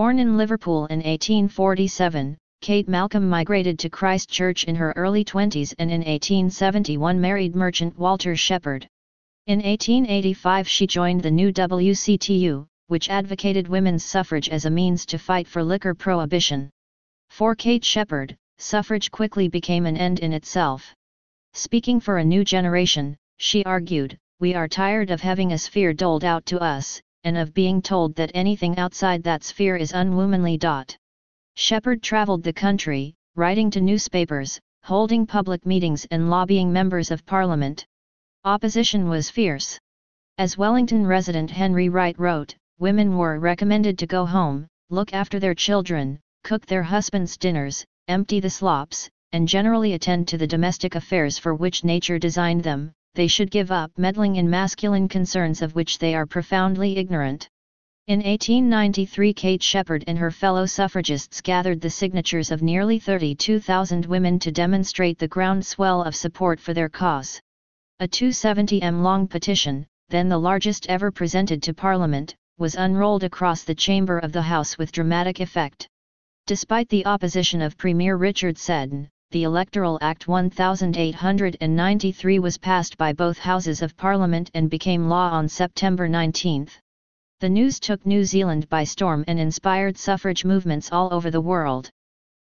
Born in Liverpool in 1847, Kate Malcolm migrated to Christchurch in her early 20s and in 1871 married merchant Walter Sheppard. In 1885 she joined the new WCTU, which advocated women's suffrage as a means to fight for liquor prohibition. For Kate Sheppard, suffrage quickly became an end in itself. Speaking for a new generation, she argued, we are tired of having a sphere doled out to us, and of being told that anything outside that sphere is unwomanly. Sheppard traveled the country, writing to newspapers, holding public meetings and lobbying members of parliament. Opposition was fierce. As Wellington resident Henry Wright wrote, women were recommended to go home, look after their children, cook their husbands' dinners, empty the slops, and generally attend to the domestic affairs for which nature designed them, they should give up meddling in masculine concerns of which they are profoundly ignorant. In 1893 Kate Sheppard and her fellow suffragists gathered the signatures of nearly 32,000 women to demonstrate the groundswell of support for their cause. A 270m long petition, then the largest ever presented to Parliament, was unrolled across the chamber of the House with dramatic effect. Despite the opposition of Premier Richard Seddon, the Electoral Act 1893 was passed by both Houses of Parliament and became law on September 19. The news took New Zealand by storm and inspired suffrage movements all over the world.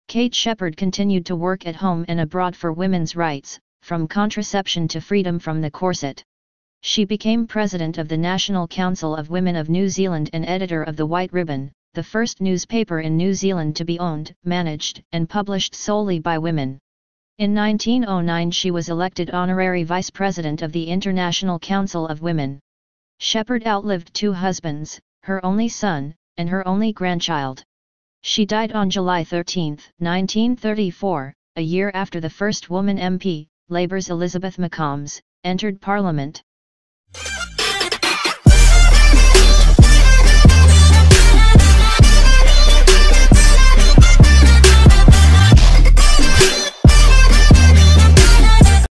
Kate Sheppard continued to work at home and abroad for women's rights, from contraception to freedom from the corset. She became president of the National Council of Women of New Zealand and editor of The White Ribbon, the first newspaper in New Zealand to be owned, managed, and published solely by women. In 1909 she was elected honorary vice president of the International Council of Women. Sheppard outlived two husbands, her only son, and her only grandchild. She died on July 13, 1934, a year after the first woman MP, Labour's Elizabeth McCombs, entered Parliament.